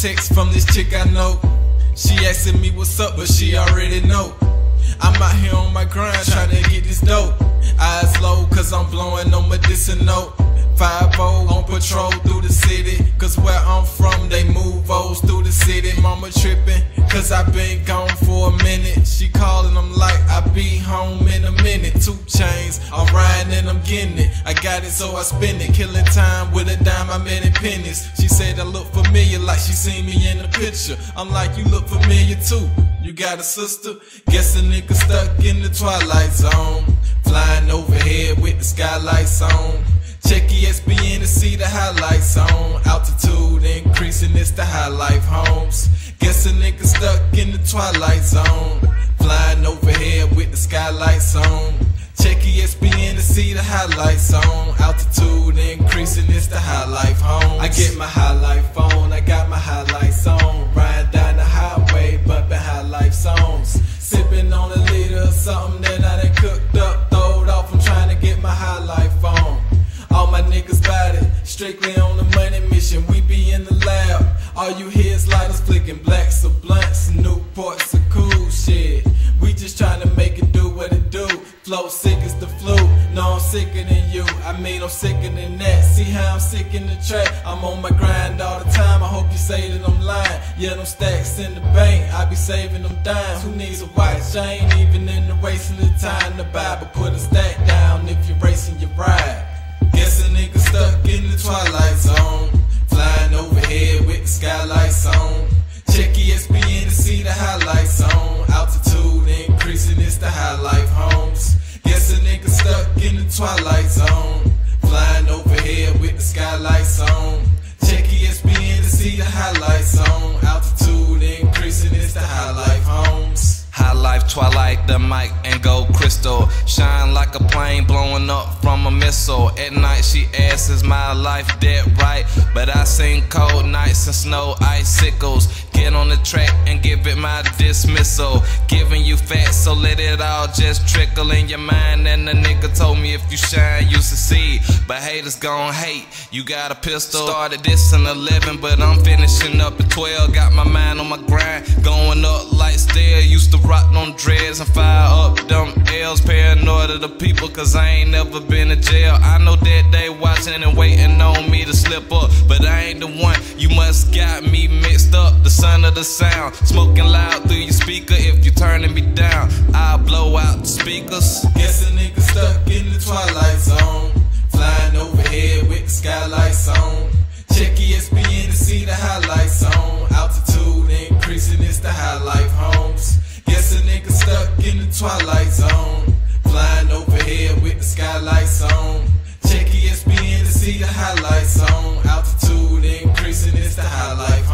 text from this chick I know. She asking me what's up, but she already know. I'm out here on my grind trying to get this dope. Eyes low, cause I'm blowing on medicinal. 5 on patrol through the city. Cause where I'm from, they move O's through the city. Mama tripping, cause I been gone for a minute. She calling, I'm like, I be home Two chains, I'm riding and I'm getting it. I got it, so I spend it. Killing time with a dime, I'm in pennies. She said I look familiar, like she seen me in the picture. I'm like, you look familiar too. You got a sister? Guess a nigga stuck in the twilight zone. Flying overhead with the skylights on. Check ESPN to see the highlights on. Altitude increasing, it's the high life homes. Guess a nigga stuck in the twilight zone. Flying overhead with the skylights on. Check ESPN to see the highlights on. Altitude increasing, it's the high life home. I get my high life on, I got my highlights on. Ride down the highway, bumping high life songs. Sipping on a liter of something that I done cooked up, throwed off. I'm trying to get my high life on. All my niggas bout it, strictly on the money mission. We be in the lab. All you hear is lighters flicking blacks or blunts Newports or cool Flow sick as the flu. No, I'm sicker than you. I mean, I'm sicker than that. See how I'm sick in the track? I'm on my grind all the time. I hope you say that I'm lying. Yeah, them stacks in the bank. I be saving them dimes. Who needs a white chain? Even in the racing the time to buy, but put a stack down if you're racing your ride. Guess a nigga stuck in the twilight zone. Skylights on. Check ESPN to see the highlights on. Altitude increasing, it's the high life homes. High life, twilight, the mic and gold crystal. Shine like a plane blowing up from a missile. At night, she asks, Is my life dead right? But I seen cold nights and snow icicles. Get on the track my dismissal. Giving you facts, so let it all just trickle in your mind. And the nigga told me if you shine, you succeed. But haters gon' hate. You got a pistol. Started this in 11, but I'm finishing up at 12. Got my mind on my grind, going up like stair. Used to rock on dreads and fire up them L's. Paranoid of the people, cause I ain't never been in jail. I know that they watching and waiting on me to slip up, but I ain't the of the sound, smoking loud through your speaker. If you're turning me down, I'll blow out the speakers. Guess a nigga stuck in the twilight zone. Flying overhead with the skylights on. Check ESPN to see the highlights on. Altitude increasing, it's the high life homes. Guess a nigga stuck in the twilight zone. Flying overhead with the skylights on. Check ESPN to see the highlights on. Altitude increasing, it's the high life